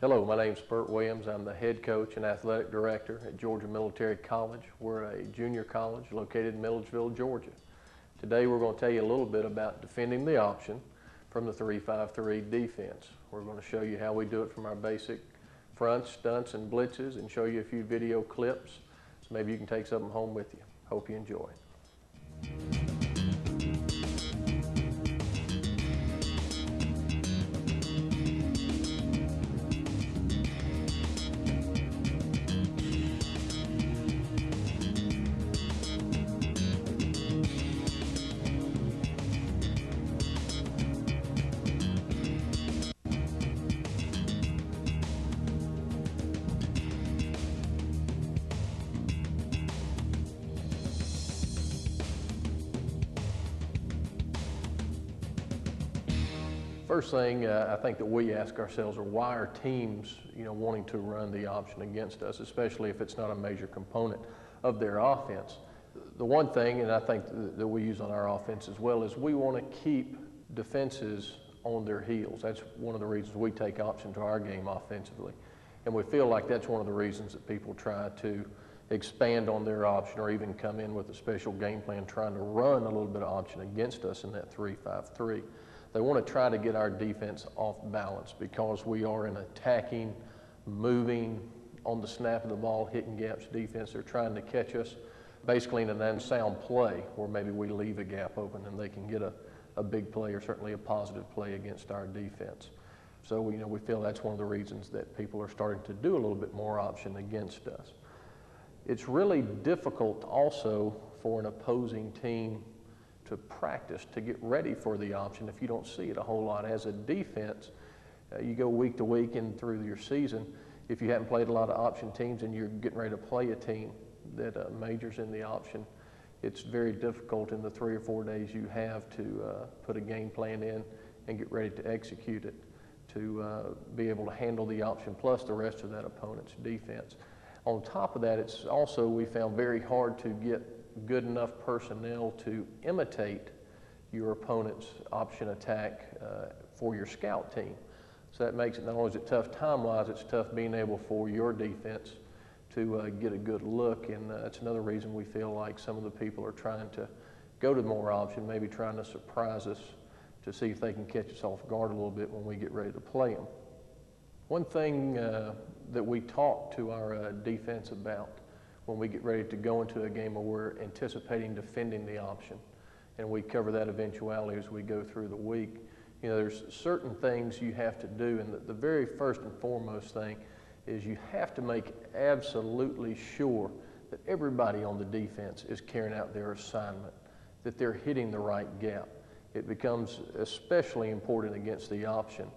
Hello, my name is Burt Williams. I'm the head coach and athletic director at Georgia Military College. We're a junior college located in Milledgeville, Georgia. Today we're going to tell you a little bit about defending the option from the 3-5-3 defense. We're going to show you how we do it from our basic fronts, stunts, and blitzes and show you a few video clips so maybe you can take something home with you. Hope you enjoy. Thing uh, I think that we ask ourselves are why are teams, you know, wanting to run the option against us, especially if it's not a major component of their offense. The one thing, and I think that we use on our offense as well, is we want to keep defenses on their heels. That's one of the reasons we take option to our game offensively. And we feel like that's one of the reasons that people try to expand on their option or even come in with a special game plan trying to run a little bit of option against us in that 3-5-3. They want to try to get our defense off balance because we are an attacking, moving, on the snap of the ball, hitting gaps defense. They're trying to catch us basically in an unsound play where maybe we leave a gap open and they can get a, a big play or certainly a positive play against our defense. So, you know, we feel that's one of the reasons that people are starting to do a little bit more option against us. It's really difficult also for an opposing team to practice to get ready for the option if you don't see it a whole lot. As a defense, uh, you go week to week and through your season. If you haven't played a lot of option teams and you're getting ready to play a team that uh, majors in the option, it's very difficult in the three or four days you have to uh, put a game plan in and get ready to execute it to uh, be able to handle the option plus the rest of that opponent's defense. On top of that, it's also we found very hard to get good enough personnel to imitate your opponent's option attack uh, for your scout team. So that makes it not only is it tough time-wise, it's tough being able for your defense to uh, get a good look. And uh, that's another reason we feel like some of the people are trying to go to more option, maybe trying to surprise us to see if they can catch us off guard a little bit when we get ready to play them. One thing uh, that we talk to our uh, defense about when we get ready to go into a game where we're anticipating defending the option. And we cover that eventuality as we go through the week. You know, there's certain things you have to do, and the, the very first and foremost thing is you have to make absolutely sure that everybody on the defense is carrying out their assignment, that they're hitting the right gap. It becomes especially important against the option,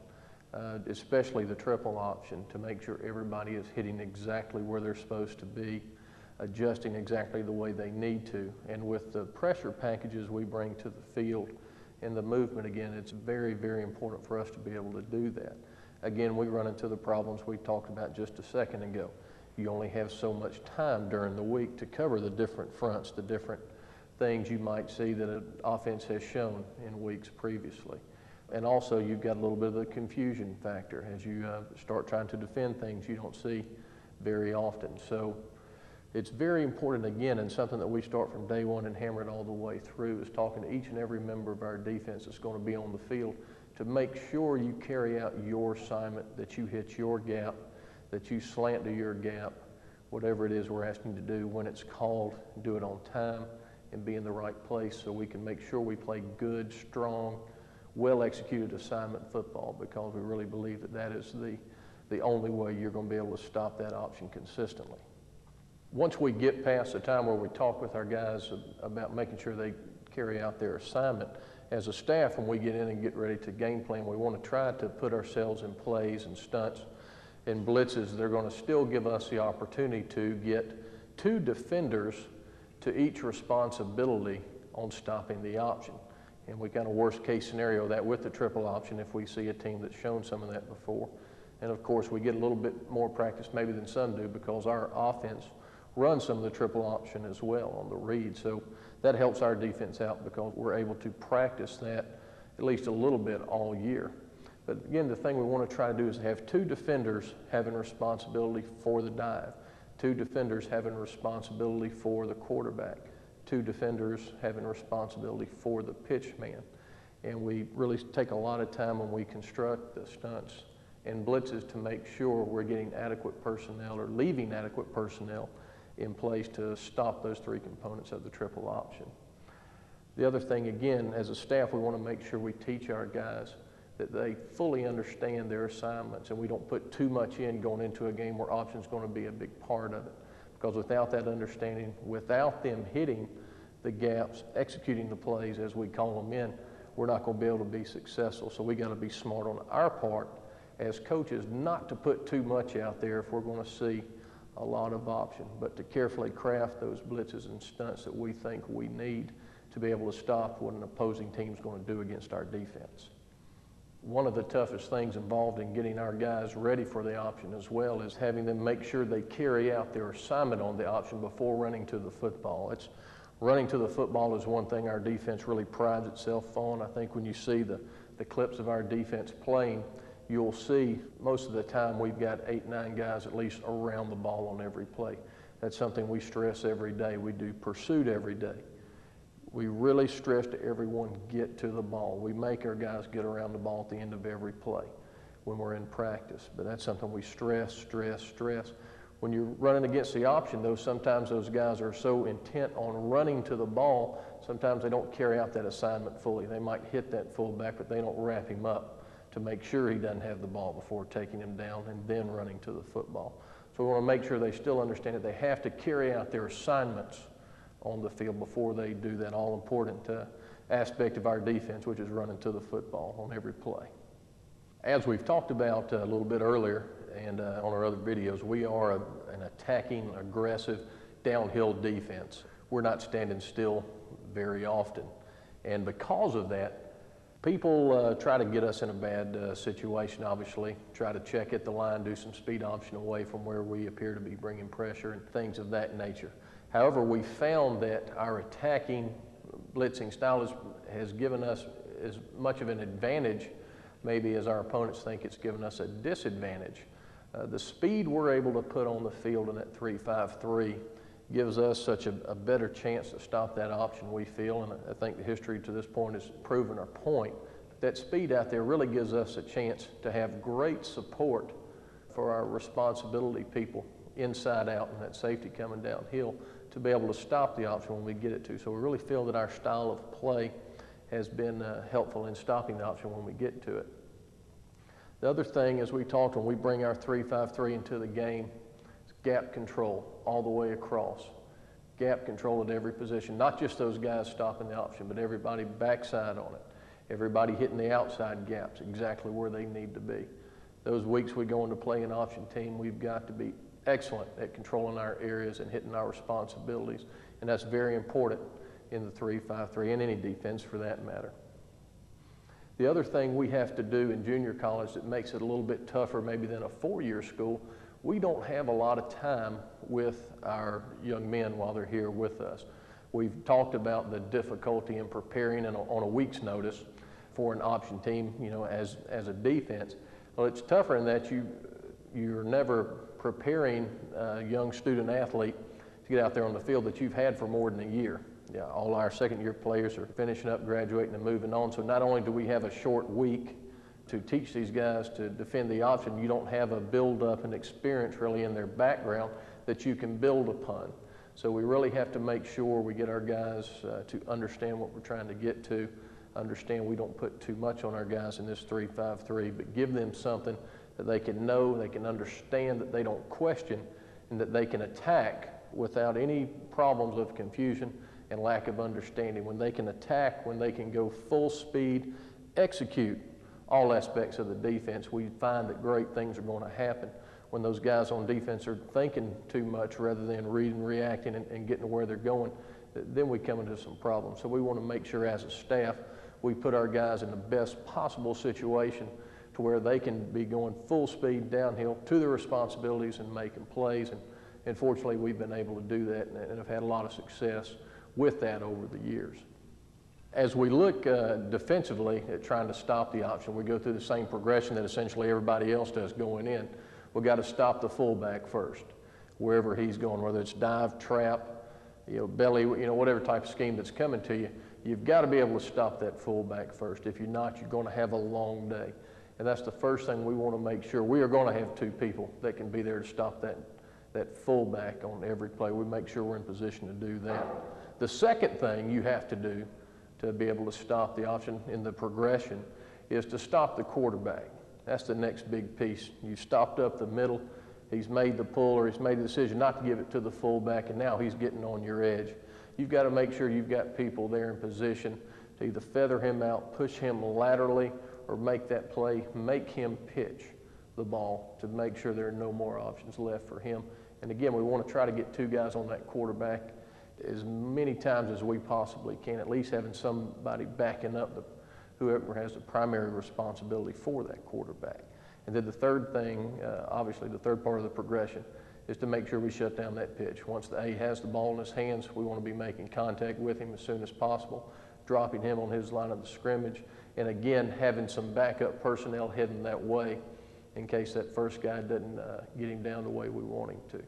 uh, especially the triple option, to make sure everybody is hitting exactly where they're supposed to be adjusting exactly the way they need to. And with the pressure packages we bring to the field and the movement, again, it's very, very important for us to be able to do that. Again, we run into the problems we talked about just a second ago. You only have so much time during the week to cover the different fronts, the different things you might see that an offense has shown in weeks previously. And also, you've got a little bit of the confusion factor as you uh, start trying to defend things you don't see very often. So it's very important again and something that we start from day one and hammer it all the way through is talking to each and every member of our defense that's going to be on the field to make sure you carry out your assignment, that you hit your gap, that you slant to your gap, whatever it is we're asking you to do when it's called, do it on time and be in the right place so we can make sure we play good, strong, well executed assignment football because we really believe that that is the, the only way you're going to be able to stop that option consistently once we get past the time where we talk with our guys about making sure they carry out their assignment, as a staff, when we get in and get ready to game plan, we want to try to put ourselves in plays and stunts and blitzes. They're going to still give us the opportunity to get two defenders to each responsibility on stopping the option. And we kind of worst case scenario that with the triple option if we see a team that's shown some of that before. And of course, we get a little bit more practice maybe than some do because our offense – run some of the triple option as well on the read. So that helps our defense out because we're able to practice that at least a little bit all year. But again, the thing we want to try to do is have two defenders having responsibility for the dive, two defenders having responsibility for the quarterback, two defenders having responsibility for the pitch man. And we really take a lot of time when we construct the stunts and blitzes to make sure we're getting adequate personnel or leaving adequate personnel in place to stop those three components of the triple option. The other thing, again, as a staff, we want to make sure we teach our guys that they fully understand their assignments and we don't put too much in going into a game where option is going to be a big part of it. Because without that understanding, without them hitting the gaps, executing the plays as we call them in, we're not going to be able to be successful. So we got to be smart on our part as coaches not to put too much out there if we're going to see a lot of option, but to carefully craft those blitzes and stunts that we think we need to be able to stop what an opposing team is going to do against our defense. One of the toughest things involved in getting our guys ready for the option as well is having them make sure they carry out their assignment on the option before running to the football. It's running to the football is one thing our defense really prides itself on. I think when you see the, the clips of our defense playing, you'll see most of the time we've got eight, nine guys at least around the ball on every play. That's something we stress every day. We do pursuit every day we really stress to everyone get to the ball. We make our guys get around the ball at the end of every play when we're in practice. But that's something we stress, stress, stress. When you're running against the option, though, sometimes those guys are so intent on running to the ball, sometimes they don't carry out that assignment fully. They might hit that fullback, but they don't wrap him up to make sure he doesn't have the ball before taking him down and then running to the football. So we want to make sure they still understand that they have to carry out their assignments on the field before they do that all important uh, aspect of our defense, which is running to the football on every play. As we've talked about uh, a little bit earlier and uh, on our other videos, we are a, an attacking, aggressive, downhill defense. We're not standing still very often. And because of that, People uh, try to get us in a bad uh, situation, obviously, try to check at the line, do some speed option away from where we appear to be bringing pressure and things of that nature. However, we found that our attacking blitzing style is, has given us as much of an advantage maybe as our opponents think it's given us a disadvantage. Uh, the speed we're able to put on the field in that 3-5-3 gives us such a, a, better chance to stop that option, we feel, and I think the history to this point has proven our point. That speed out there really gives us a chance to have great support for our responsibility people inside out and that safety coming downhill to be able to stop the option when we get it to. So we really feel that our style of play has been uh, helpful in stopping the option when we get to it. The other thing, as we talked, when we bring our 3-5-3 into the game, gap control all the way across. Gap control at every position, not just those guys stopping the option, but everybody backside on it. Everybody hitting the outside gaps exactly where they need to be. Those weeks we go into play an option team, we've got to be excellent at controlling our areas and hitting our responsibilities. And that's very important in the 3-5-3 and any defense for that matter. The other thing we have to do in junior college that makes it a little bit tougher maybe than a four-year school, we don't have a lot of time with our young men while they're here with us. We've talked about the difficulty in preparing on a week's notice for an option team, you know, as, as a defense. Well, it's tougher in that you, you're never preparing a young student athlete to get out there on the field that you've had for more than a year. Yeah, all our second year players are finishing up, graduating, and moving on. So not only do we have a short week to teach these guys to defend the option, you don't have a build up and experience really in their background that you can build upon. So we really have to make sure we get our guys uh, to understand what we're trying to get to, understand we don't put too much on our guys in this 3-5-3, but give them something that they can know, they can understand, that they don't question, and that they can attack without any problems of confusion and lack of understanding. When they can attack, when they can go full speed, execute all aspects of the defense, we find that great things are going to happen. When those guys on defense are thinking too much rather than reading, reacting, and, and getting to where they're going, then we come into some problems. So we want to make sure as a staff we put our guys in the best possible situation to where they can be going full speed downhill to their responsibilities and making plays. And, and fortunately, we've been able to do that and, and have had a lot of success with that over the years. As we look uh, defensively at trying to stop the option, we go through the same progression that essentially everybody else does going in. We've got to stop the fullback first, wherever he's going, whether it's dive, trap, you know, belly, you know, whatever type of scheme that's coming to you. You've got to be able to stop that fullback first. If you're not, you're going to have a long day. And that's the first thing we want to make sure. We are going to have two people that can be there to stop that, that fullback on every play. We make sure we're in position to do that. The second thing you have to do to be able to stop the option in the progression is to stop the quarterback. That's the next big piece. You stopped up the middle. He's made the pull or he's made the decision not to give it to the fullback, and now he's getting on your edge. You've got to make sure you've got people there in position to either feather him out, push him laterally, or make that play, make him pitch the ball to make sure there are no more options left for him. And again, we want to try to get two guys on that quarterback as many times as we possibly can, at least having somebody backing up the, whoever has the primary responsibility for that quarterback. And then the third thing, uh, obviously the third part of the progression, is to make sure we shut down that pitch. Once the A has the ball in his hands, we want to be making contact with him as soon as possible, dropping him on his line of the scrimmage, and again, having some backup personnel heading that way in case that first guy doesn't uh, get him down the way we want him to.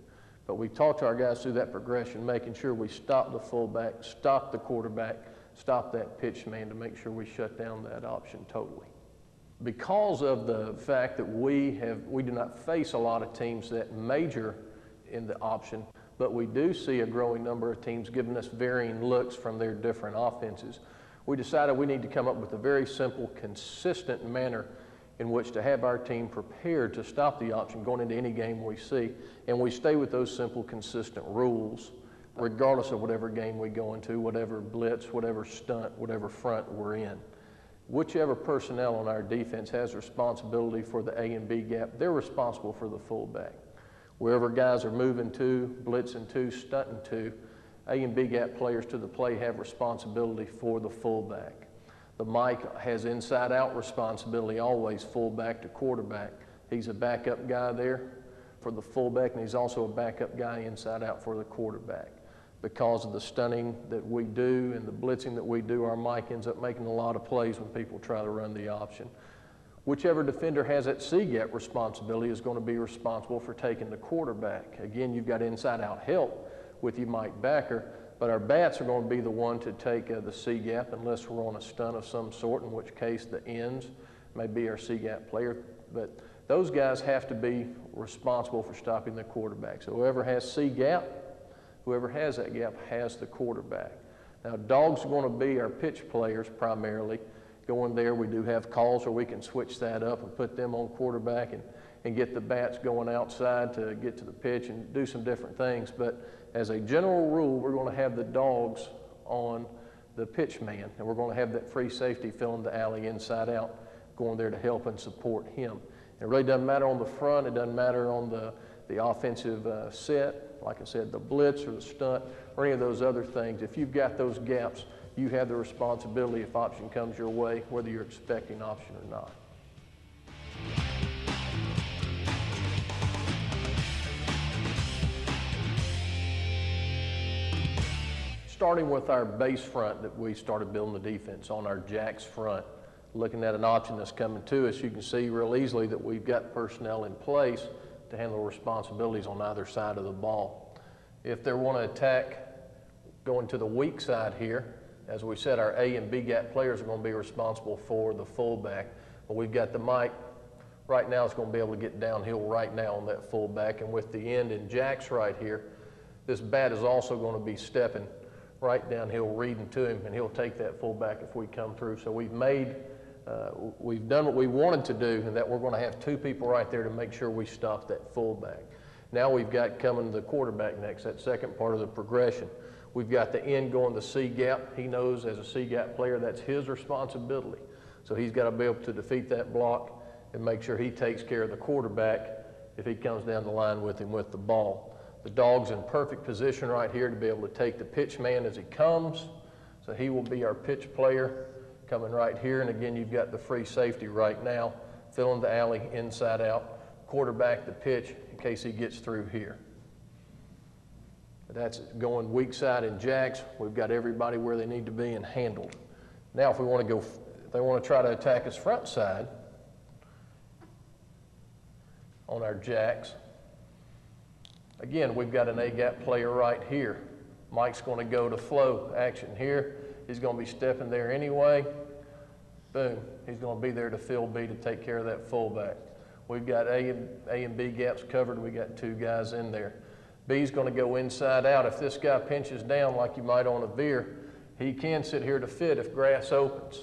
But we talked to our guys through that progression, making sure we stop the fullback, stop the quarterback, stop that pitch man to make sure we shut down that option totally. Because of the fact that we have we do not face a lot of teams that major in the option, but we do see a growing number of teams giving us varying looks from their different offenses. We decided we need to come up with a very simple, consistent manner in which to have our team prepared to stop the option going into any game we see. And we stay with those simple, consistent rules, regardless of whatever game we go into, whatever blitz, whatever stunt, whatever front we're in. Whichever personnel on our defense has responsibility for the A and B gap, they're responsible for the fullback. Wherever guys are moving to, blitzing to, stunting to, A and B gap players to the play have responsibility for the fullback. The Mike has inside out responsibility always, fullback to quarterback. He's a backup guy there for the fullback, and he's also a backup guy inside out for the quarterback. Because of the stunting that we do and the blitzing that we do, our Mike ends up making a lot of plays when people try to run the option. Whichever defender has that gap responsibility is going to be responsible for taking the quarterback. Again, you've got inside out help with you, Mike Backer but our bats are going to be the one to take uh, the C gap unless we're on a stunt of some sort, in which case the ends may be our C gap player. But those guys have to be responsible for stopping the quarterback. So whoever has C gap, whoever has that gap has the quarterback. Now, dogs are going to be our pitch players primarily. Going there, we do have calls where we can switch that up and put them on quarterback and, and get the bats going outside to get to the pitch and do some different things. But as a general rule, we're going to have the dogs on the pitch man, and we're going to have that free safety filling the alley inside out, going there to help and support him. It really doesn't matter on the front, it doesn't matter on the, the offensive uh, set, like I said, the blitz or the stunt or any of those other things. If you've got those gaps, you have the responsibility if option comes your way, whether you're expecting option or not. Starting with our base front that we started building the defense on our jacks front, looking at an option that's coming to us, you can see real easily that we've got personnel in place to handle responsibilities on either side of the ball. If they want to attack going to the weak side here, as we said, our A and B gap players are going to be responsible for the fullback. But we've got the Mike right now is going to be able to get downhill right now on that fullback. And with the end in jacks right here, this bat is also going to be stepping right downhill reading to him, and he'll take that fullback if we come through. So we've made, uh, we've done what we wanted to do, and that we're going to have two people right there to make sure we stop that fullback. Now we've got coming to the quarterback next, that second part of the progression. We've got the end going to C gap. He knows as a C gap player that's his responsibility. So he's got to be able to defeat that block and make sure he takes care of the quarterback if he comes down the line with him with the ball. The dog's in perfect position right here to be able to take the pitch man as he comes. So he will be our pitch player coming right here. And again, you've got the free safety right now, filling the alley inside out, quarterback the pitch in case he gets through here. That's going weak side in jacks. We've got everybody where they need to be and handled. Now, if we want to go, if they want to try to attack us front side on our jacks, again, we've got an A-gap player right here. Mike's going to go to flow action here. He's going to be stepping there anyway. Boom. He's going to be there to fill B to take care of that fullback. We've got A and, A and B gaps covered. We got two guys in there. B's going to go inside out. If this guy pinches down like you might on a veer, he can sit here to fit if grass opens.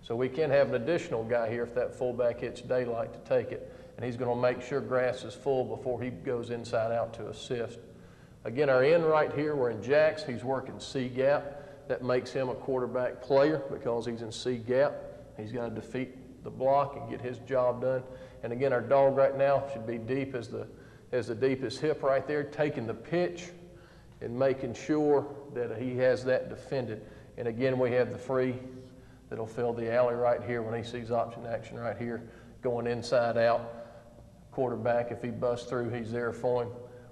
So we can have an additional guy here if that fullback hits daylight to take it. And he's going to make sure grass is full before he goes inside out to assist. Again, our end right here, we're in jacks. He's working C gap. That makes him a quarterback player because he's in C gap. He's got to defeat the block and get his job done. And again, our dog right now should be deep as the, as the deepest hip right there, taking the pitch and making sure that he has that defended. And again, we have the free that'll fill the alley right here when he sees option action right here, going inside out. Quarterback, if he busts through, he's there for him,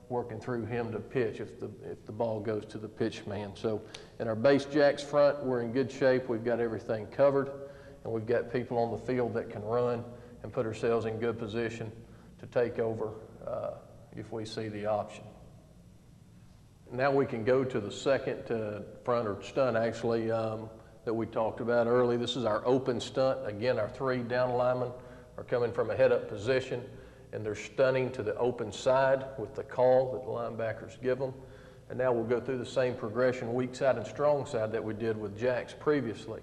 working through him to pitch if the, if the ball goes to the pitch man. So in our base jacks front, we're in good shape. We've got everything covered, and we've got people on the field that can run and put ourselves in good position to take over uh, if we see the option. Now we can go to the second uh, front or stunt actually um, that we talked about early. This is our open stunt. Again, our three down linemen are coming from a head up position and they're stunting to the open side with the call that the linebackers give them. And now we'll go through the same progression, weak side and strong side that we did with jacks previously.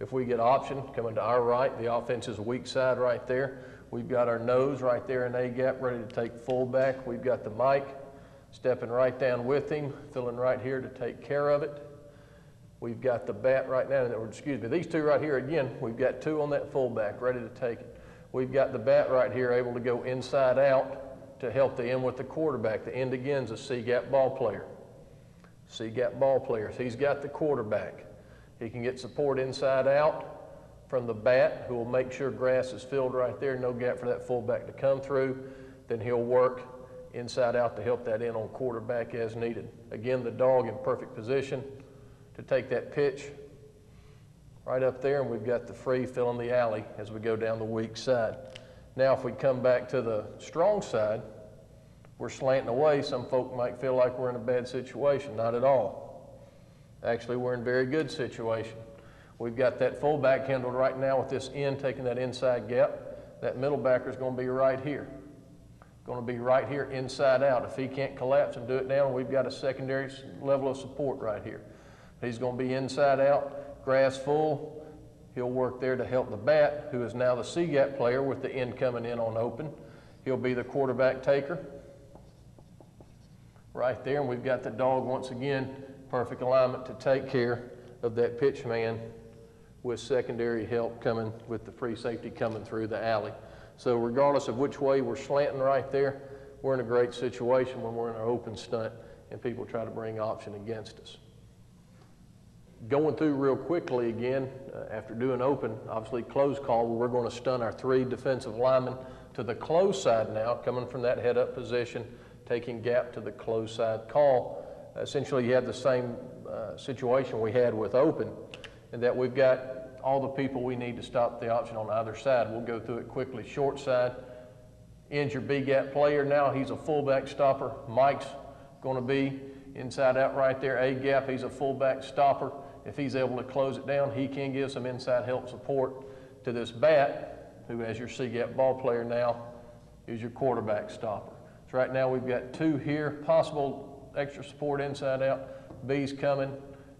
If we get option coming to our right, the offense is weak side right there. We've got our nose right there in A gap ready to take fullback. We've got the Mike stepping right down with him, filling right here to take care of it. We've got the bat right now, or excuse me, these two right here again, we've got two on that fullback ready to take it. We've got the bat right here able to go inside out to help the end with the quarterback. The end again is a C-gap ball player. C-gap ball player. So he's got the quarterback. He can get support inside out from the bat, who will make sure grass is filled right there, no gap for that fullback to come through. Then he'll work inside out to help that in on quarterback as needed. Again, the dog in perfect position to take that pitch right up there, and we've got the free filling the alley as we go down the weak side. Now, if we come back to the strong side, we're slanting away. Some folk might feel like we're in a bad situation. Not at all. Actually, we're in a very good situation. We've got that fullback handled right now with this end taking that inside gap. That middle backer is going to be right here. Going to be right here inside out. If he can't collapse and do it down, we've got a secondary level of support right here. He's going to be inside out, grass full. He'll work there to help the bat, who is now the C-gap player with the end coming in on open. He'll be the quarterback taker right there. And we've got the dog once again, perfect alignment to take care of that pitch man with secondary help coming with the free safety coming through the alley. So regardless of which way we're slanting right there, we're in a great situation when we're in our open stunt and people try to bring option against us. Going through real quickly again, uh, after doing open, obviously close call, we're going to stun our three defensive linemen to the close side now, coming from that head up position, taking gap to the close side call. Essentially, you have the same uh, situation we had with open, in that we've got all the people we need to stop the option on either side. We'll go through it quickly. Short side, ends your B gap player. Now he's a fullback stopper. Mike's going to be inside out right there. A gap, he's a fullback stopper. If he's able to close it down, he can give some inside help support to this bat, who, as your C gap ball player now, is your quarterback stopper. So right now we've got two here, possible extra support inside out. B's coming.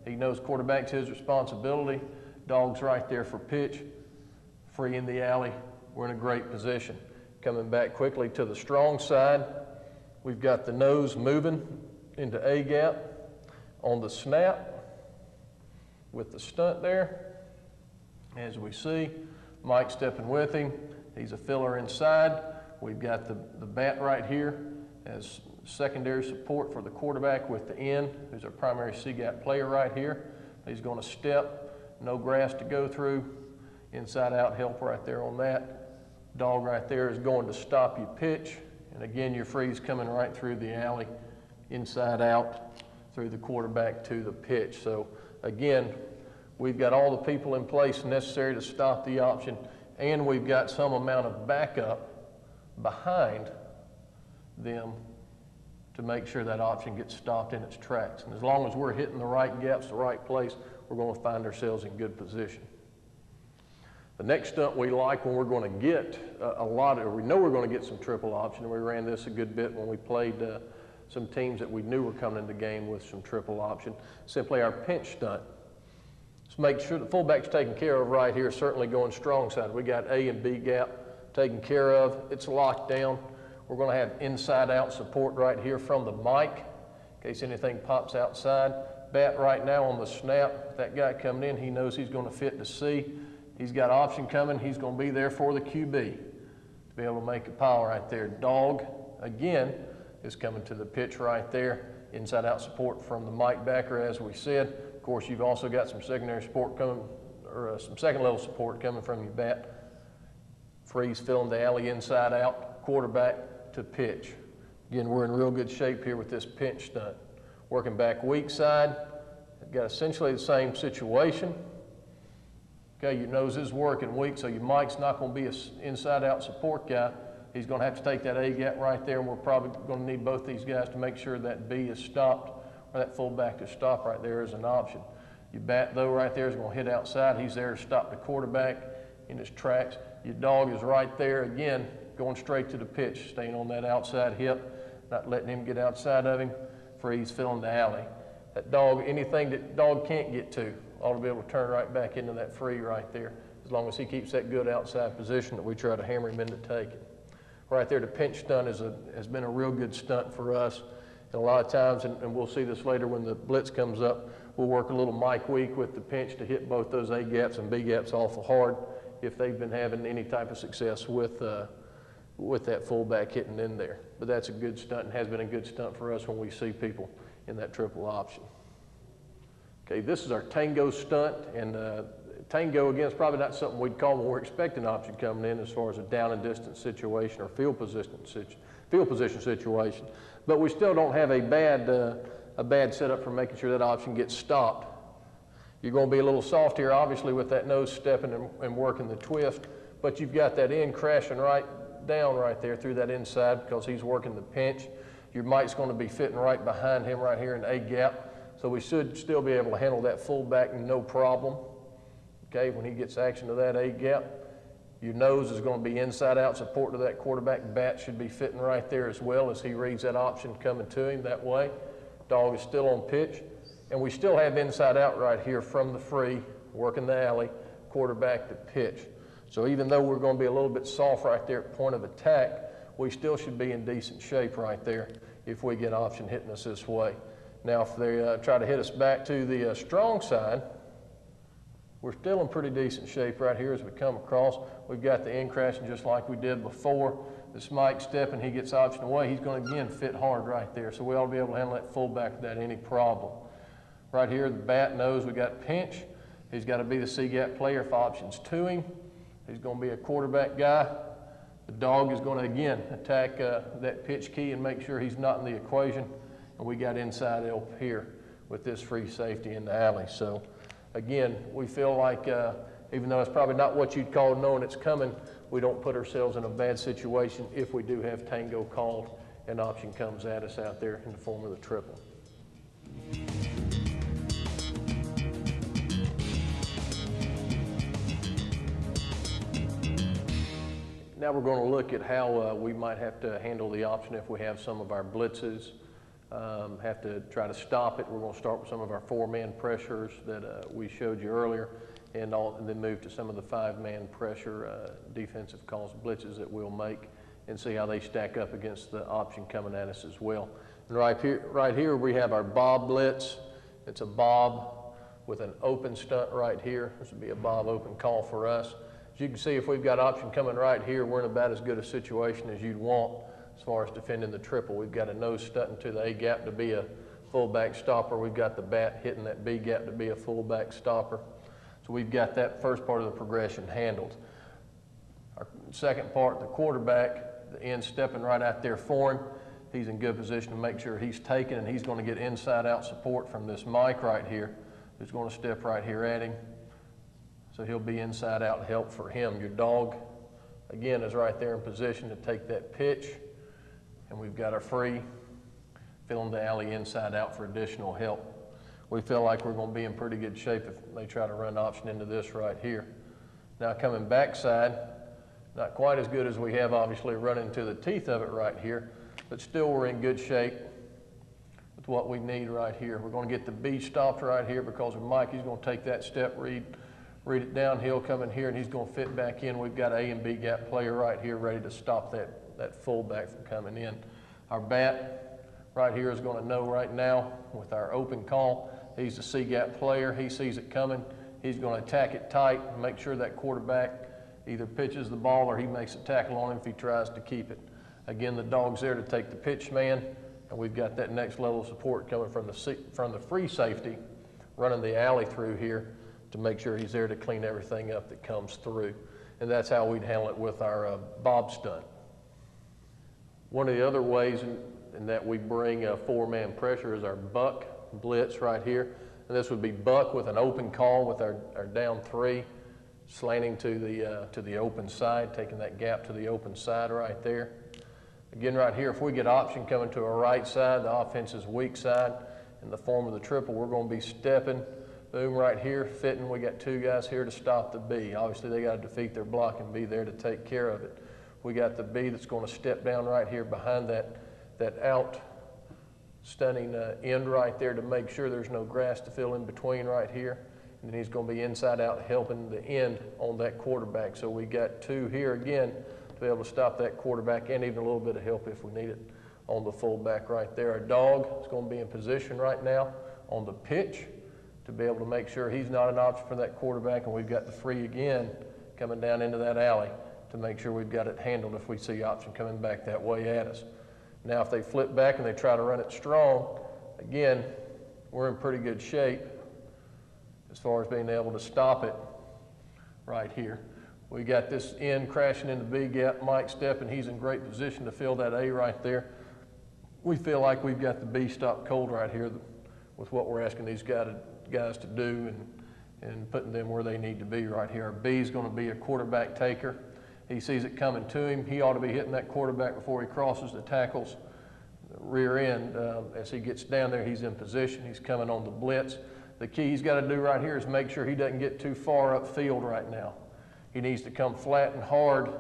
He knows quarterback's his responsibility. Dog's right there for pitch. Free in the alley. We're in a great position. Coming back quickly to the strong side, we've got the nose moving into A gap on the snap with the stunt there. As we see, Mike stepping with him. He's a filler inside. We've got the, the bat right here as secondary support for the quarterback with the end, who's our primary C-gap player right here. He's going to step, no grass to go through, inside out help right there on that. Dog right there is going to stop you pitch. And again, your freeze coming right through the alley, inside out, through the quarterback to the pitch. So again, We've got all the people in place necessary to stop the option, and we've got some amount of backup behind them to make sure that option gets stopped in its tracks. And as long as we're hitting the right gaps, the right place, we're going to find ourselves in good position. The next stunt we like when we're going to get a, lot, or we know we're going to get some triple option, and we ran this a good bit when we played uh, some teams that we knew were coming into the game with some triple option, simply our pinch stunt. Let's make sure the fullback's taken care of right here, certainly going strong side. We got A and B gap taken care of. It's locked down. We're going to have inside out support right here from the Mike in case anything pops outside. Bat right now on the snap. That guy coming in, he knows he's going to fit to C. He's got option coming. He's going to be there for the QB to be able to make a pile right there. Dog, again, is coming to the pitch right there. Inside out support from the Mike backer, as we said. Of course, you've also got some secondary support coming, or uh, some second level support coming from your bat. Freeze filling the alley inside out, quarterback to pitch. Again, we're in real good shape here with this pinch stunt. Working back weak side, got essentially the same situation. Okay, your nose is working weak, so your Mike's not going to be an inside out support guy. He's going to have to take that A gap right there, and we're probably going to need both these guys to make sure that B is stopped, or that fullback is stopped right there as an option. Your bat, though, right there is going to hit outside. He's there to stop the quarterback in his tracks. Your dog is right there again, going straight to the pitch, staying on that outside hip, not letting him get outside of him. Freeze filling the alley. That dog, anything that dog can't get to, ought to be able to turn right back into that free right there, as long as he keeps that good outside position that we try to hammer him into taking. Right there, the pinch stunt is a, has been a real good stunt for us. And a lot of times, and, and we'll see this later when the blitz comes up, we'll work a little Mike weak with the pinch to hit both those A gaps and B gaps awful hard if they've been having any type of success with, uh, with that fullback hitting in there. But that's a good stunt and has been a good stunt for us when we see people in that triple option. Okay, this is our tango stunt, and uh, tango again is probably not something we'd call when we're expecting option coming in as far as a down and distance situation or field position situ- field position situation. But we still don't have a bad uh, a bad setup for making sure that option gets stopped. You're going to be a little soft here, obviously, with that nose stepping and, and working the twist, but you've got that end crashing right down right there through that inside because he's working the pinch. Your Mike's going to be fitting right behind him right here in A gap. So we should still be able to handle that fullback no problem. Okay, when he gets action to that A gap, your nose is going to be inside out support to that quarterback. Bat should be fitting right there as well as he reads that option coming to him that way. Dog is still on pitch. And we still have inside out right here from the free, working the alley, quarterback to pitch. So even though we're going to be a little bit soft right there at point of attack, we still should be in decent shape right there if we get option hitting us this way. Now, if they uh, try to hit us back to the uh, strong side, we're still in pretty decent shape right here as we come across. We've got the end crashing just like we did before. This Mike stepping, he gets option away. He's going to again fit hard right there. So we ought to be able to handle that fullback without any problem. Right here, the bat knows we got pinch. He's got to be the C-gap player if options to him. He's going to be a quarterback guy. The dog is going to again attack uh, that pitch key and make sure he's not in the equation. And we got inside help here with this free safety in the alley. So again, we feel like uh, even though it's probably not what you'd call knowing it's coming, we don't put ourselves in a bad situation if we do have tango called and option comes at us out there in the form of the triple. Now we're going to look at how uh, we might have to handle the option if we have some of our blitzes um, have to try to stop it. We're going to start with some of our four-man pressures that uh, we showed you earlier, and, all, and, then move to some of the five-man pressure uh, defensive calls blitzes that we'll make, and see how they stack up against the option coming at us as well. And right here, right here we have our bob blitz. It's a bob with an open stunt right here. This would be a bob open call for us. As you can see, if we've got option coming right here, we're in about as good a situation as you'd want as far as defending the triple. We've got a nose stunting to the A gap to be a fullback stopper. We've got the bat hitting that B gap to be a fullback stopper. So we've got that first part of the progression handled. Our second part, the quarterback, the end stepping right out there for him. He's in good position to make sure he's taken and he's going to get inside out support from this Mike right here. who's going to step right here at him. So he'll be inside out help for him. Your dog, again, is right there in position to take that pitch. And we've got our free, filling the alley inside out for additional help. We feel like we're going to be in pretty good shape if they try to run option into this right here. Now coming backside, not quite as good as we have obviously running to the teeth of it right here, but still we're in good shape with what we need right here. We're going to get the B stopped right here because of Mike, he's going to take that step read, read it downhill, coming here, and he's going to fit back in. We've got A and B gap player right here ready to stop that, that fullback from coming in. Our bat right here is going to know right now with our open call, he's the C gap player. He sees it coming. He's going to attack it tight and make sure that quarterback either pitches the ball or he makes a tackle on him if he tries to keep it. Again, the dog's there to take the pitch man, and we've got that next level of support coming from the, from the free safety, running the alley through here to make sure he's there to clean everything up that comes through. And that's how we'd handle it with our uh, bob stunt. One of the other ways in, in that we bring a four-man pressure is our buck blitz right here. And this would be buck with an open call with our, our down three, slanting to the, uh, to the open side, taking that gap to the open side right there. Again, right here, if we get option coming to our right side, the offense's weak side, in the form of the triple, we're going to be stepping, boom, right here, fitting. We got two guys here to stop the B. Obviously, they got to defeat their block and be there to take care of it. We got the B that's going to step down right here behind that, that out stunning uh, end right there to make sure there's no grass to fill in between right here. And then he's going to be inside out helping the end on that quarterback. So we got two here again to be able to stop that quarterback and even a little bit of help if we need it on the fullback right there. Our dog is going to be in position right now on the pitch to be able to make sure he's not an option for that quarterback. And we've got the free again coming down into that alley to make sure we've got it handled if we see option coming back that way at us. Now, if they flip back and they try to run it strong, again, we're in pretty good shape as far as being able to stop it right here. We got this end crashing into the B gap. Mike stepping, he's in great position to fill that A right there. We feel like we've got the B stop cold right here with what we're asking these guys to, guys to do and, and putting them where they need to be right here. Our B is going to be a quarterback taker. He sees it coming to him. He ought to be hitting that quarterback before he crosses the tackles The rear end. Uh, as he gets down there, he's in position. He's coming on the blitz. The key he's got to do right here is make sure he doesn't get too far upfield right now. He needs to come flat and hard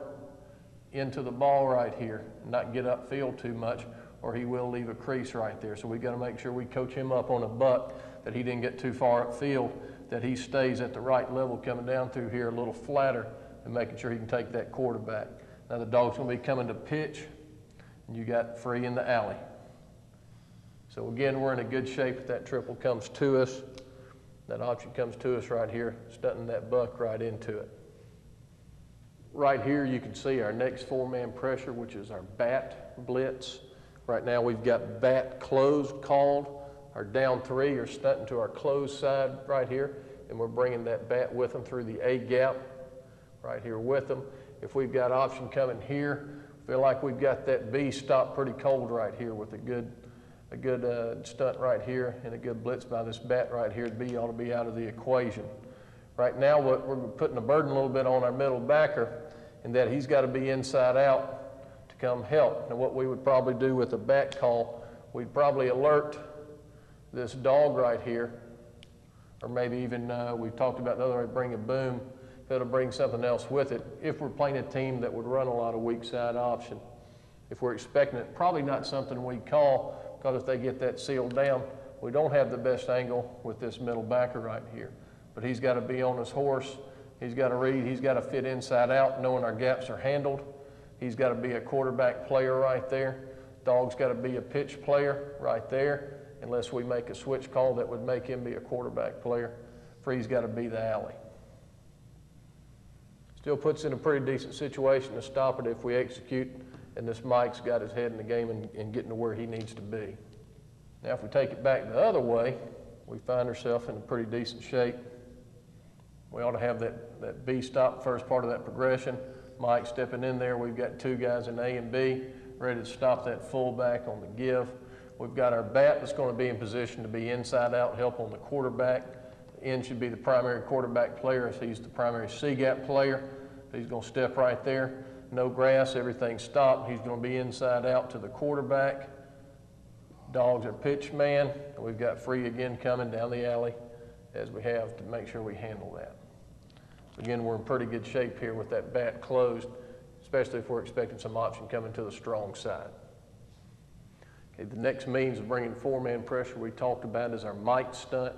into the ball right here, and not get upfield too much, or he will leave a crease right there. So we've got to make sure we coach him up on a buck that he didn't get too far upfield, that he stays at the right level coming down through here a little flatter and making sure he can take that quarterback. Now the dog's going to be coming to pitch, and you got free in the alley. So again, we're in a good shape if that triple comes to us. That option comes to us right here, stunting that buck right into it. Right here, you can see our next four-man pressure, which is our bat blitz. Right now, we've got bat closed called. Our down three are stunting to our closed side right here, and we're bringing that bat with them through the A gap right here with them. If we've got option coming here, feel like we've got that B stopped pretty cold right here with a good, a good uh, stunt right here and a good blitz by this bat right here. B ought to be out of the equation. Right now, what we're putting a burden a little bit on our middle backer in that he's got to be inside out to come help. And what we would probably do with a bat call, we'd probably alert this dog right here, or maybe even uh, we've talked about the other way, bring a boom that'll bring something else with it if we're playing a team that would run a lot of weak side option. If we're expecting it, probably not something we'd call because if they get that sealed down, we don't have the best angle with this middle backer right here. But he's got to be on his horse. He's got to read. He's got to fit inside out, knowing our gaps are handled. He's got to be a quarterback player right there. Dog's got to be a pitch player right there, unless we make a switch call that would make him be a quarterback player. Free's got to be the alley. Still puts in a pretty decent situation to stop it if we execute, and this Mike's got his head in the game and, and getting to where he needs to be. Now, if we take it back the other way, we find ourselves in a pretty decent shape. We ought to have that, that B stop first part of that progression. Mike stepping in there. We've got two guys in A and B ready to stop that fullback on the give. We've got our bat that's going to be in position to be inside out, help on the quarterback N should be the primary quarterback player as he's the primary C-gap player. He's going to step right there. No grass, everything stopped. He's going to be inside out to the quarterback. Dogs are pitch man. We've got free again coming down the alley as we have to make sure we handle that. Again, we're in pretty good shape here with that bat closed, especially if we're expecting some option coming to the strong side. Okay, the next means of bringing four-man pressure we talked about is our Mike stunt.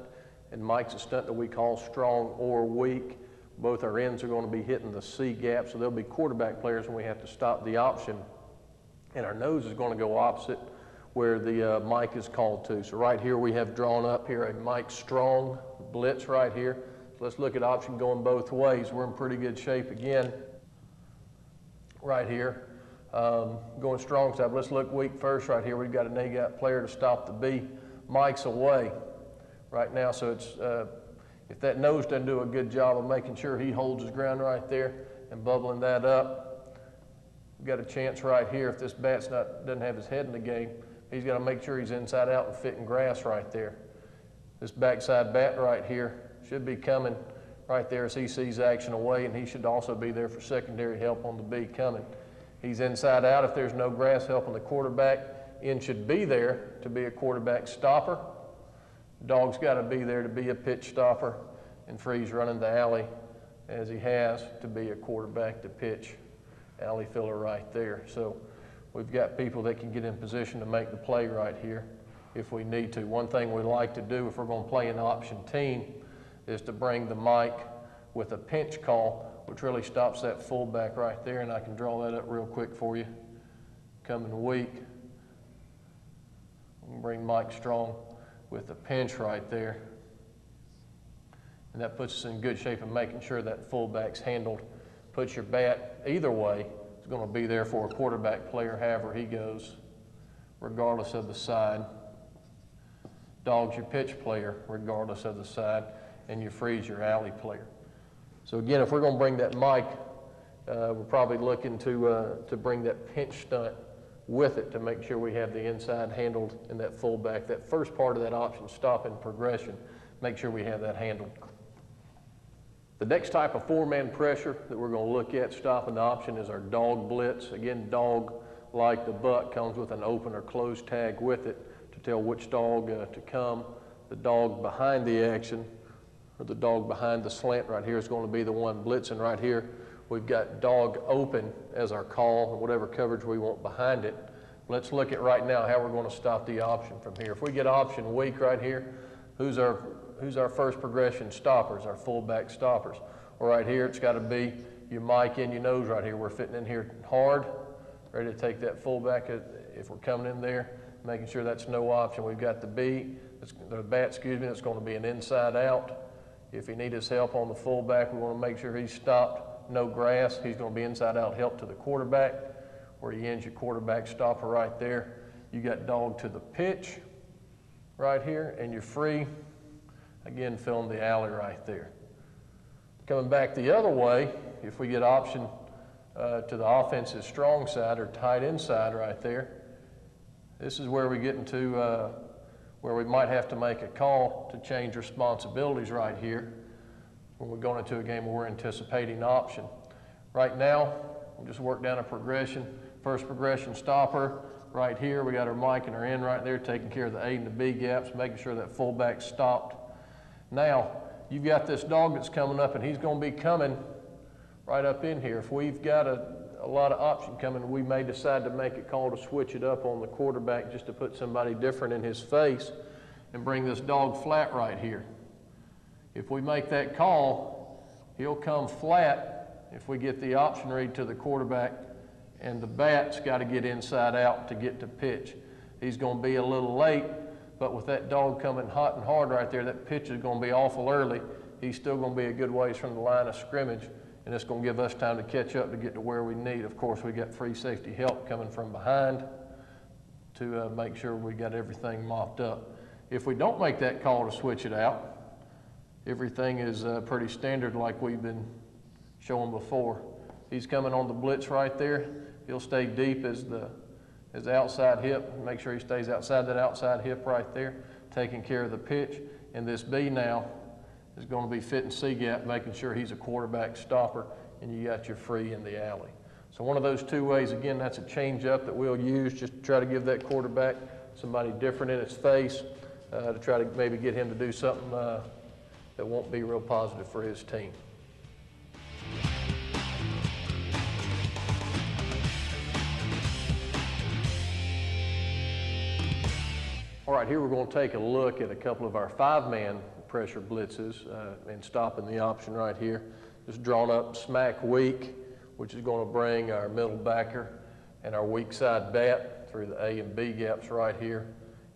And Mike's a stunt that we call strong or weak. Both our ends are going to be hitting the C gap, so they'll be quarterback players when we have to stop the option. And our nose is going to go opposite where the uh, Mike is called to. So right here we have drawn up here a Mike Strong blitz right here. So let's look at option going both ways. We're in pretty good shape again right here. Um, going strong side. Let's look weak first right here. We've got an A-gap player to stop the B. Mike's away right now, so it's uh, if that nose doesn't do a good job of making sure he holds his ground right there and bubbling that up, we've got a chance right here. If this bat's not doesn't have his head in the game, he's got to make sure he's inside out and fitting grass right there. This backside bat right here should be coming right there as he sees action away, and he should also be there for secondary help on the B coming. He's inside out if there's no grass helping the quarterback. In should be there to be a quarterback stopper. Dog's got to be there to be a pitch stopper, and Freeze running the alley as he has to be a quarterback to pitch alley filler right there. So we've got people that can get in position to make the play right here if we need to. One thing we like to do if we're going to play an option team is to bring the Mike with a pinch call, which really stops that fullback right there, and I can draw that up real quick for you. Coming weak. Bring Mike Strong with a pinch right there. And that puts us in good shape of making sure that fullback's handled. Puts your bat either way. It's going to be there for a quarterback player, however he goes, regardless of the side. Dog's your pitch player, regardless of the side. And you freeze your alley player. So again, if we're going to bring that Mike, uh, we're probably looking to, uh, to bring that pinch stunt with it to make sure we have the inside handled in that fullback. That first part of that option, stop and progression, make sure we have that handled. The next type of four-man pressure that we're going to look at stopping the option is our dog blitz. Again, dog, like the buck, comes with an open or closed tag with it to tell which dog uh, to come. The dog behind the action, or the dog behind the slant right here is going to be the one blitzing right here. We've got dog open as our call, whatever coverage we want behind it. Let's look at right now how we're going to stop the option from here. If we get option weak right here, who's our, who's our first progression stoppers, our fullback stoppers? Well, right here, it's got to be your Mike in your nose right here. We're fitting in here hard, ready to take that fullback uh, if we're coming in there, making sure that's no option. We've got the B, the bat, excuse me, it's going to be an inside out. If he needs his help on the fullback, we want to make sure he's stopped no grass. He's going to be inside out help to the quarterback, where he ends your quarterback stopper right there. You got dog to the pitch right here, and you're free. Again, filling the alley right there. Coming back the other way, if we get option uh, to the offensive strong side or tight inside right there, this is where we get into uh, where we might have to make a call to change responsibilities right here when we're going into a game where we're anticipating option. Right now, we just work down a progression. First progression stopper right here. We got our Mike and our end right there, taking care of the A and the B gaps, making sure that fullback stopped. Now, you've got this dog that's coming up, and he's going to be coming right up in here. If we've got a, a lot of option coming, we may decide to make a call to switch it up on the quarterback just to put somebody different in his face and bring this dog flat right here. If we make that call, he'll come flat if we get the option read to the quarterback, and the bat's got to get inside out to get to pitch. He's going to be a little late, but with that dog coming hot and hard right there, that pitch is going to be awful early. He's still going to be a good ways from the line of scrimmage, and it's going to give us time to catch up to get to where we need. Of course, we got free safety help coming from behind to uh, make sure we got everything mopped up. If we don't make that call to switch it out, everything is uh, pretty standard like we've been showing before. He's coming on the blitz right there. He'll stay deep as the, as the outside hip. Make sure he stays outside that outside hip right there, taking care of the pitch. And this B now is going to be fitting C-gap, making sure he's a quarterback stopper, and you got your free in the alley. So one of those two ways, again, that's a change up that we'll use just to try to give that quarterback somebody different in his face uh, to try to maybe get him to do something uh, that won't be real positive for his team. All right, here we're going to take a look at a couple of our five-man pressure blitzes uh, and stopping the option right here. Just drawn up smack weak, which is going to bring our middle backer and our weak side bat through the A and B gaps right here.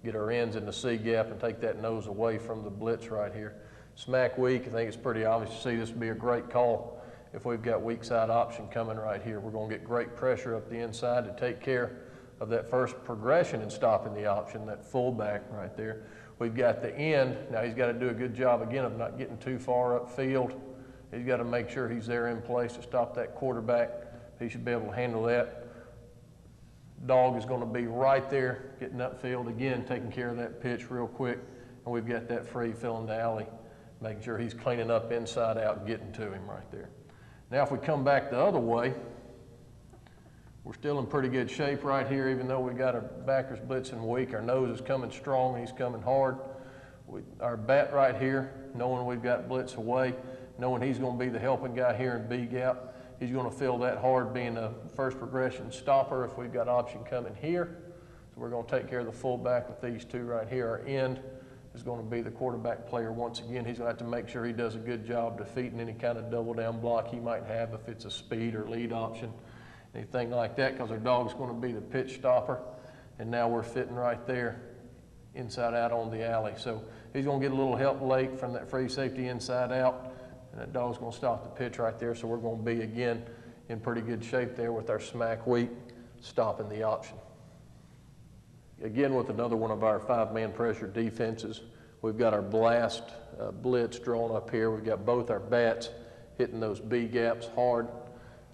Get our ends in the C gap and take that nose away from the blitz right here. Smack weak, I think it's pretty obvious to see this would be a great call if we've got weak side option coming right here. We're going to get great pressure up the inside to take care of that first progression and stopping the option, that fullback right there. We've got the end. Now he's got to do a good job again of not getting too far upfield. He's got to make sure he's there in place to stop that quarterback. He should be able to handle that. Dog is going to be right there, getting upfield again, taking care of that pitch real quick. And we've got that free filling the alley, making sure he's cleaning up inside out getting to him right there. Now, if we come back the other way, we're still in pretty good shape right here, even though we got our backers blitzing weak. Our nose is coming strong, he's coming hard. We, our bat right here, knowing we've got blitz away, knowing he's going to be the helping guy here in B gap. He's going to feel that hard being a first progression stopper if we've got option coming here. So we're going to take care of the fullback with these two right here. Our end is going to be the quarterback player once again. He's going to have to make sure he does a good job defeating any kind of double down block he might have if it's a speed or lead option anything like that because our dog's going to be the pitch stopper. And now we're fitting right there inside out on the alley. So he's going to get a little help late from that free safety inside out. And that dog's going to stop the pitch right there. So we're going to be again in pretty good shape there with our smack weak stopping the option. Again, with another one of our five man pressure defenses, we've got our blast uh, blitz drawn up here. We've got both our bats hitting those B gaps hard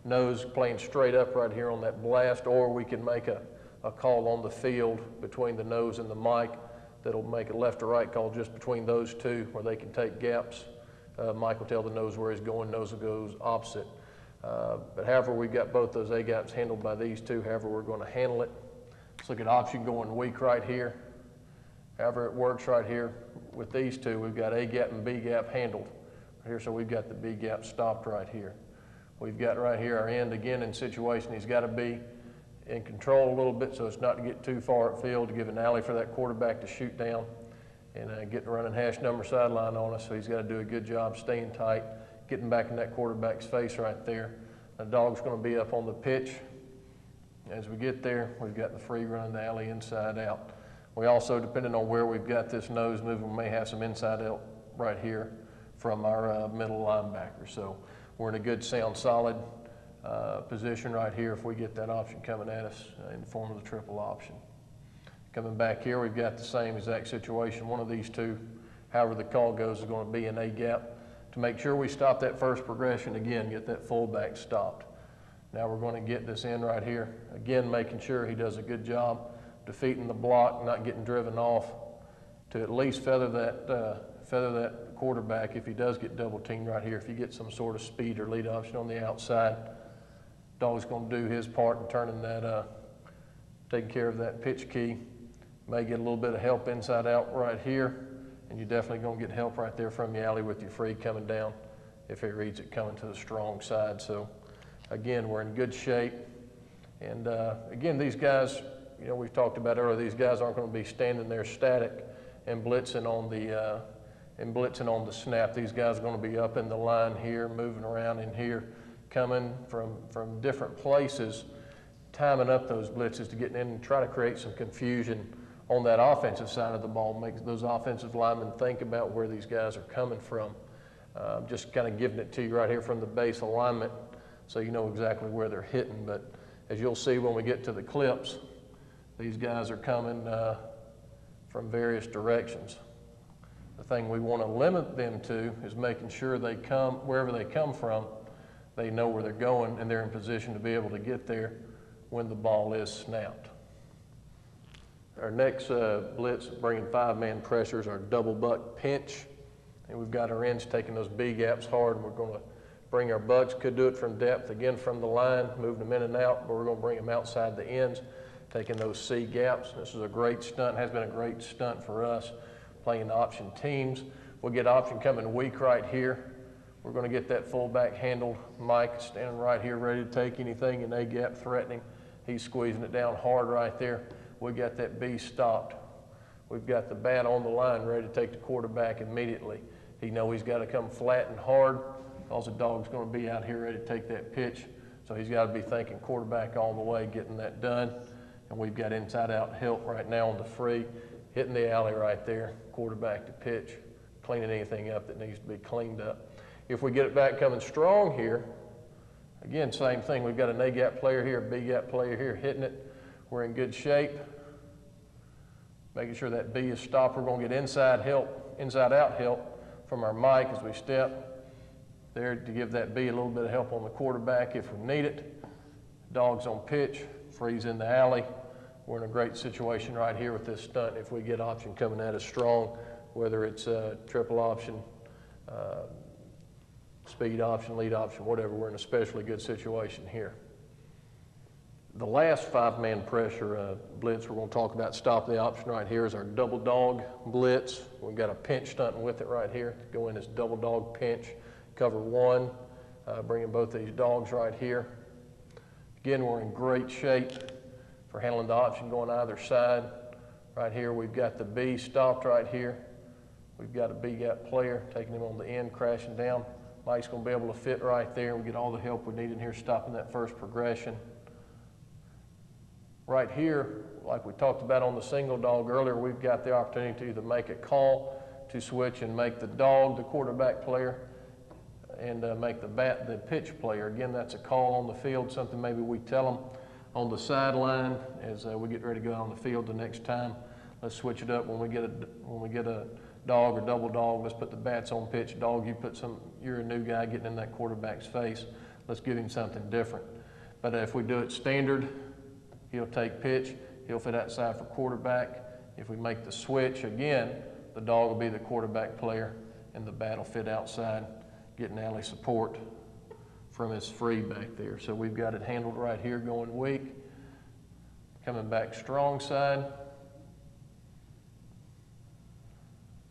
nose playing straight up right here on that blast, or we can make a, a call on the field between the nose and the mic that'll make a left or right call just between those two where they can take gaps. Uh, Mike will tell the nose where he's going, nose goes opposite. Uh, but however, we've got both those A gaps handled by these two, however we're going to handle it. Let's look at option going weak right here. However it works right here with these two, we've got A gap and B gap handled. Right here, so we've got the B gap stopped right here. We've got right here our end again in situation. He's got to be in control a little bit so it's not to get too far upfield to give an alley for that quarterback to shoot down and uh, get the running hash number sideline on us. So he's got to do a good job staying tight, getting back in that quarterback's face right there. The dog's going to be up on the pitch. As we get there, we've got the free run, the alley inside out. We also, depending on where we've got this nose moving, we may have some inside out right here from our uh, middle linebacker. So we're in a good, sound, solid uh, position right here if we get that option coming at us uh, in the form of the triple option. Coming back here, we've got the same exact situation. One of these two, however the call goes, is going to be an A gap to make sure we stop that first progression again, get that fullback stopped. Now we're going to get this in right here, again making sure he does a good job defeating the block, not getting driven off to at least feather that, uh, feather that quarterback if he does get double teamed right here. If you get some sort of speed or lead option on the outside, dog's going to do his part in turning that, uh, taking care of that pitch key. May get a little bit of help inside out right here, and you're definitely going to get help right there from the alley with your free coming down if he reads it coming to the strong side. So, again, we're in good shape. And uh, again, these guys, you know, we've talked about earlier, these guys aren't going to be standing there static and blitzing on the uh, and blitzing on the snap. These guys are going to be up in the line here, moving around in here, coming from, from different places, timing up those blitzes to get in and try to create some confusion on that offensive side of the ball, make those offensive linemen think about where these guys are coming from. Uh, just kind of giving it to you right here from the base alignment so you know exactly where they're hitting. But as you'll see when we get to the clips, these guys are coming uh, from various directions. The thing we want to limit them to is making sure they come, wherever they come from, they know where they're going and they're in position to be able to get there when the ball is snapped. Our next uh, blitz, bringing five man pressures, our double buck pinch. And we've got our ends taking those B gaps hard, and we're going to bring our bucks, could do it from depth, again from the line, moving them in and out, but we're going to bring them outside the ends, taking those C gaps. This is a great stunt, has been a great stunt for us, playing option teams. We'll get option coming weak right here. We're going to get that fullback handled. Mike standing right here, ready to take anything in A gap, threatening. He's squeezing it down hard right there. We got that B stopped. We've got the bat on the line, ready to take the quarterback immediately. He know he's got to come flat and hard, because the dog's going to be out here ready to take that pitch. So he's got to be thinking quarterback all the way, getting that done. And we've got inside-out help right now on the free, hitting the alley right there, quarterback to pitch, cleaning anything up that needs to be cleaned up. If we get it back coming strong here, again, same thing. We've got an A-gap player here, a B-gap player here hitting it. We're in good shape. Making sure that B is stopped. We're going to get inside help, inside-out help from our Mike as we step there to give that B a little bit of help on the quarterback if we need it. Dogs on pitch, freeze in the alley. We're in a great situation right here with this stunt if we get option coming at us strong, whether it's a triple option, uh, speed option, lead option, whatever. We're in a especially good situation here. The last five-man pressure uh, blitz we're going to talk about, stop the option right here, is our double dog blitz. We've got a pinch stunting with it right here. Go in as double dog pinch, cover one, uh, bringing both these dogs right here. Again, we're in great shape for handling the option going either side. Right here, we've got the B stopped right here. We've got a B gap player taking him on the end, crashing down. Mike's going to be able to fit right there. We get all the help we need in here stopping that first progression. Right here, like we talked about on the single dog earlier, we've got the opportunity to either make a call to switch and make the dog the quarterback player and uh, make the bat the pitch player. Again, that's a call on the field, something maybe we tell them on the sideline as uh, we get ready to go on the field the next time. Let's switch it up when we get a when we get a dog or double dog. Let's put the bats on pitch. Dog, you put some. You're a new guy getting in that quarterback's face. Let's give him something different. But if we do it standard, He'll take pitch. He'll fit outside for quarterback. If we make the switch again, the dog will be the quarterback player and the bat will fit outside, getting alley support from his free back there. So we've got it handled right here going weak. Coming back strong side.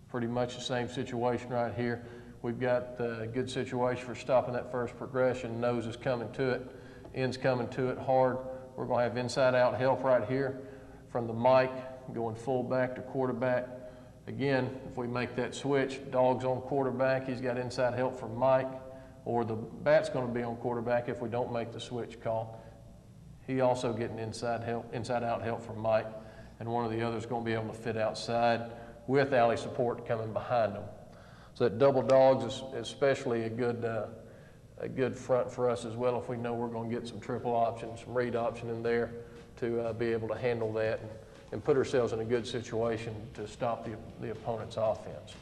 Pretty much the same situation right here. We've got a good situation for stopping that first progression. Nose is coming to it, end's coming to it hard. We're going to have inside out help right here from the Mike going full back to quarterback. Again, if we make that switch, dog's on quarterback, he's got inside help from Mike, or the bat's going to be on quarterback if we don't make the switch call. He also getting inside help, inside out help from Mike, and one of the others going to be able to fit outside with alley support coming behind them. So that double dogs is especially a good uh, a good front for us as well if we know we're going to get some triple option, some read option in there to uh, be able to handle that and, and put ourselves in a good situation to stop the, the opponent's offense.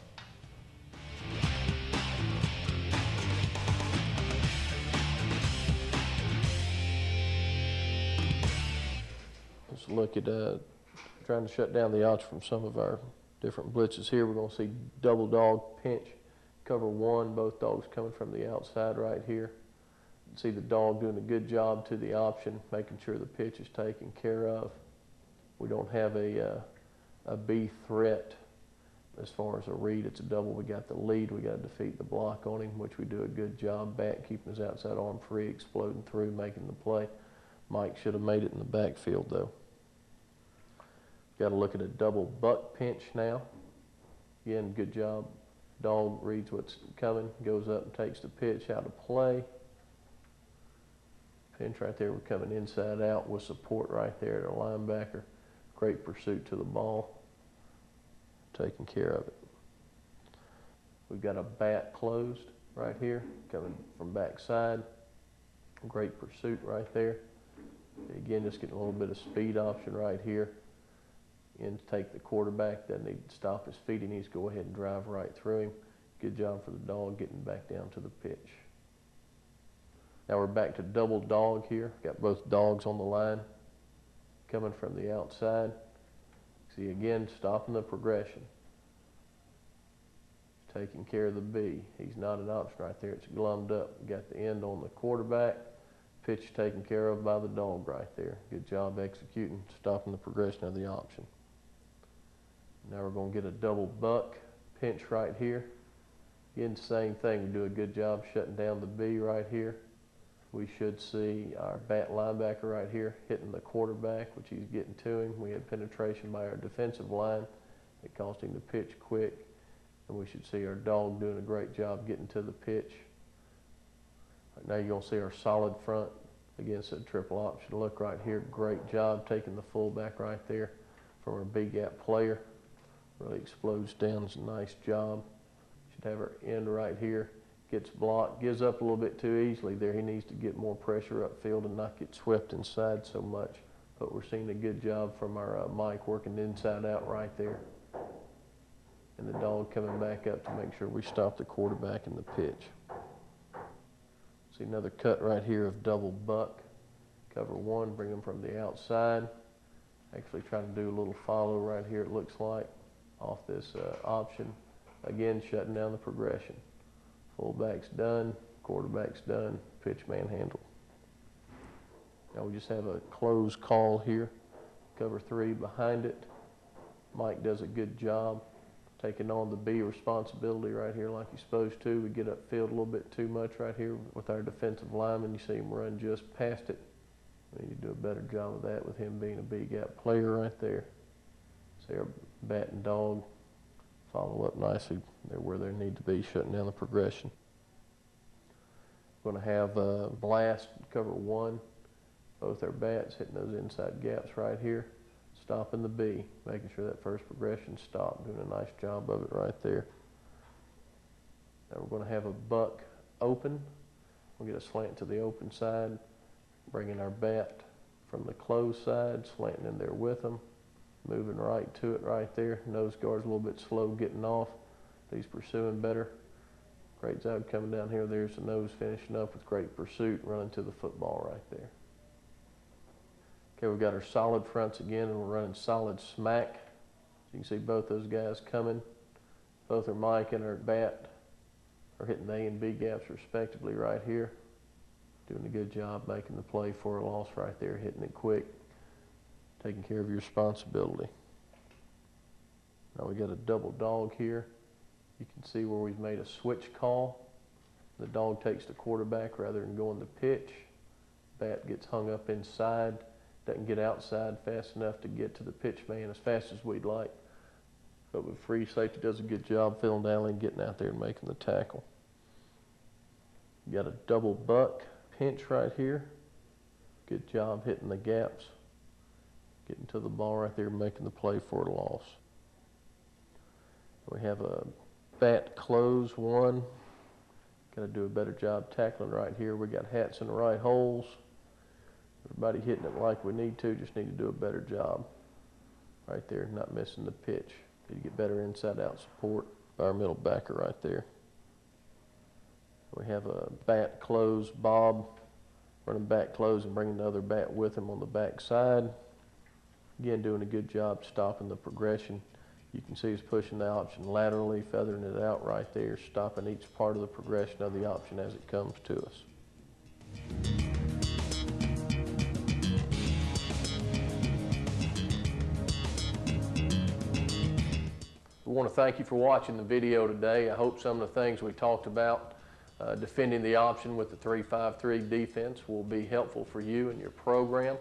Let's look at uh, trying to shut down the option from some of our different blitzes here. We're going to see double dog pinch cover one, both dogs coming from the outside right here. See the dog doing a good job to the option, making sure the pitch is taken care of. We don't have a, uh, a B threat as far as a read. It's a double. We got the lead. We got to defeat the block on him, which we do a good job back, keeping his outside arm free, exploding through, making the play. Mike should have made it in the backfield though. Got to look at a double buck pinch now. Again, good job Dog reads what's coming, goes up and takes the pitch out of play. Pinch right there, we're coming inside out with support right there at linebacker. Great pursuit to the ball, taking care of it. We've got a bat closed right here, coming from backside. Great pursuit right there. Again, just getting a little bit of speed option right here in to take the quarterback. Doesn't need to stop his feet. He needs to go ahead and drive right through him. Good job for the dog getting back down to the pitch. Now we're back to double dog here. Got both dogs on the line coming from the outside. See again, stopping the progression. taking care of the B. He's not an option right there. It's glummed up. Got the end on the quarterback. Pitch taken care of by the dog right there. Good job executing, stopping the progression of the option. Now we're going to get a double buck pinch right here. Again, same thing. We do a good job shutting down the B right here. We should see our bat linebacker right here hitting the quarterback, which he's getting to him. We had penetration by our defensive line. It caused him to pitch quick. And we should see our dog doing a great job getting to the pitch. Right now you're going to see our solid front against a triple option look right here. Great job taking the fullback right there from our B gap player. Really explodes down. It's a nice job. Should have our end right here. Gets blocked, gives up a little bit too easily there. He needs to get more pressure upfield and not get swept inside so much. But we're seeing a good job from our uh, Mike working inside out right there. And the dog coming back up to make sure we stop the quarterback in the pitch. See another cut right here of double buck. Cover one, bring them from the outside. Actually trying to do a little follow right here, it looks like, off this uh, option. Again, shutting down the progression. Fullback's done, quarterback's done, pitch manhandled. Now we just have a close call here. Cover three behind it. Mike does a good job taking on the B responsibility right here like he's supposed to. We get upfield a little bit too much right here with our defensive lineman. You see him run just past it. We need to do a better job of that with him being a B gap player right there. See our bat and dog follow up nicely. Where they need to be, shutting down the progression. Going to have uh, blast cover one. Both our bats hitting those inside gaps right here stopping the B, making sure that first progression stopped, doing a nice job of it right there. Now we're going to have a buck open. We'll get a slant to the open side, bringing our bat from the closed side, slanting in there with them, moving right to it right there. Nose guard's a little bit slow getting off. He's pursuing better. Great job coming down here. There's the nose finishing up with great pursuit, running to the football right there. Okay, we've got our solid fronts again, and we're running solid smack. So you can see both those guys coming. Both are Mike and our bat are hitting the A and B gaps respectively right here. Doing a good job making the play for a loss right there, hitting it quick, taking care of your responsibility. Now we got a double dog here. You can see where we've made a switch call. The dog takes the quarterback rather than going to pitch. Bat gets hung up inside doesn't get outside fast enough to get to the pitch man as fast as we'd like. But with free safety does a good job filling down and getting out there and making the tackle. You got a double buck pinch right here. Good job hitting the gaps. Getting to the ball right there, making the play for a loss. We have a bat close one. Got to do a better job tackling right here. We got hats in the right holes. Everybody hitting it like we need to, just need to do a better job. Right there, not missing the pitch. Need to get better inside out support by our middle backer right there. We have a bat close, Bob, running back close and bringing the other bat with him on the back side. Again, doing a good job stopping the progression. You can see he's pushing the option laterally, feathering it out right there, stopping each part of the progression of the option as it comes to us. We want to thank you for watching the video today. I hope some of the things we talked about uh, defending the option with the 3-5-3 defense will be helpful for you and your program.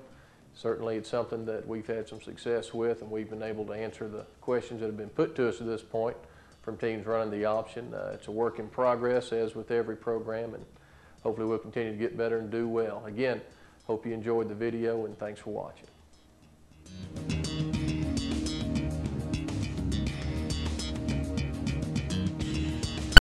Certainly it's something that we've had some success with and we've been able to answer the questions that have been put to us at this point from teams running the option. Uh, it's a work in progress as with every program and hopefully we'll continue to get better and do well. Again, hope you enjoyed the video and thanks for watching.